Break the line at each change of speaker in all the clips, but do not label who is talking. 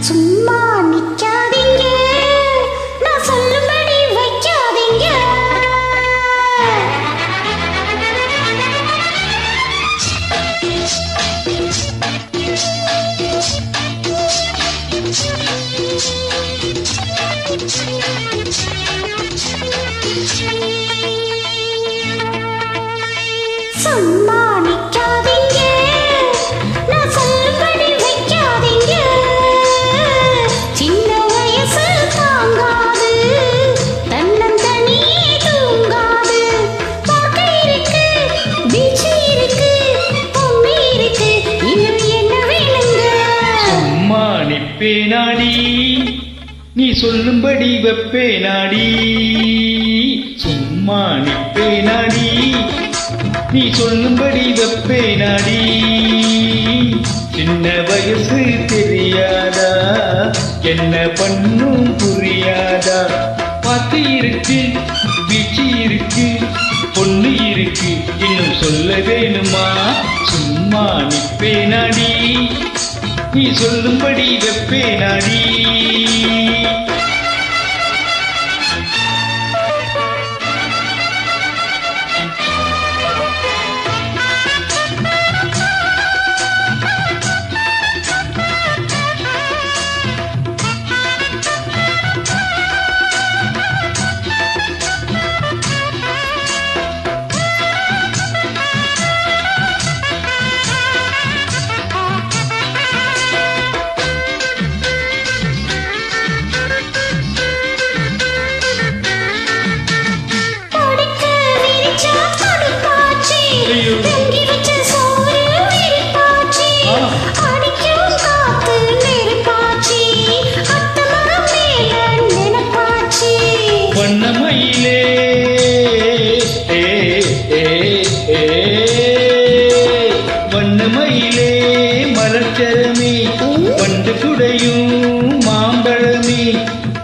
சும்மா நிக்காதீங்க. நான் சொல்லும்படி வைக்காதீங்க. சும்மா
சும்மா நாடி நீ சொல்லும்படி வெப்பேனாடி. சும்மா நிப்பே நாடி நீ சொல்லும்படி வெப்பேனாடி. சின்ன வயசு தெரியாதா? என்ன பண்ணும் புரியாதா? பாத்து இருக்கு வீச்சு இருக்கு பொண்ணு இருக்கு. இன்னும் சொல்ல வேணுமா? சும்மா நிப்பே நாடி நீ சொல்லும்படி வெப்பே நாடி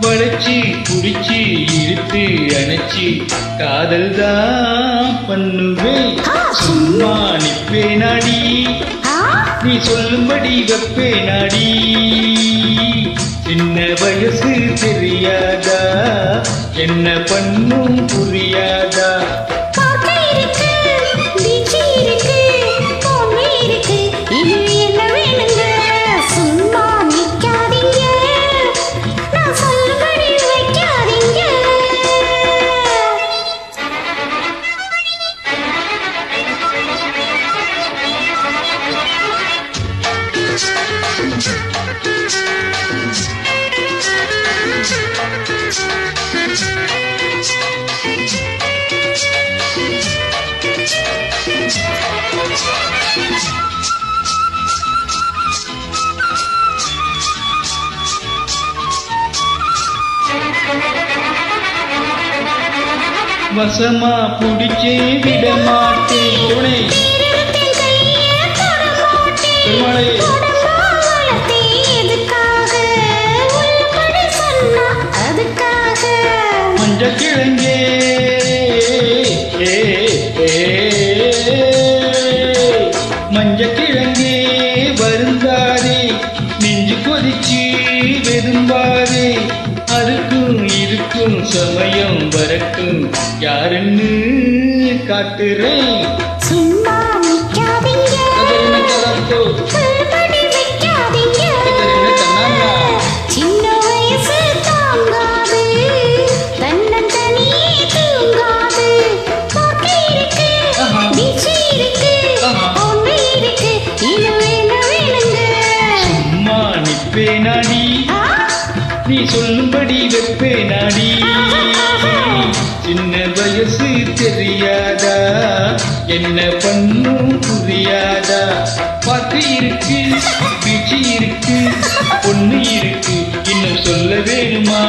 வளைச்சி குடிச்சு இழுத்து அணைச்சி காதல் தான் பண்ணுவேன் சும்மா நாடி
ஆ?
நீ சொல்லும்படி வெப்பே நாடி சின்ன வயசு தெரியாதா? என்ன பண்ணும் வசமா புடிச்சே விட மாட்டேன் துணை. பெருமாளே. மஞ்ச கிழங்கே ஏ, மதிச்சு கொதிச்சு அதுக்கும் இதுக்கும் சமயம் வரக்கும் யாருன்னு காட்டுறேன்.
சொல்லும்படி
வெப்பே நாடி. சின்ன வயசு தெரியாதா? என்ன பண்ணும் புரியாதா? பாட்டு இருக்கு பிச்சு இருக்கு பொண்ணு இருக்கு. இன்னும் சொல்ல வேணுமா?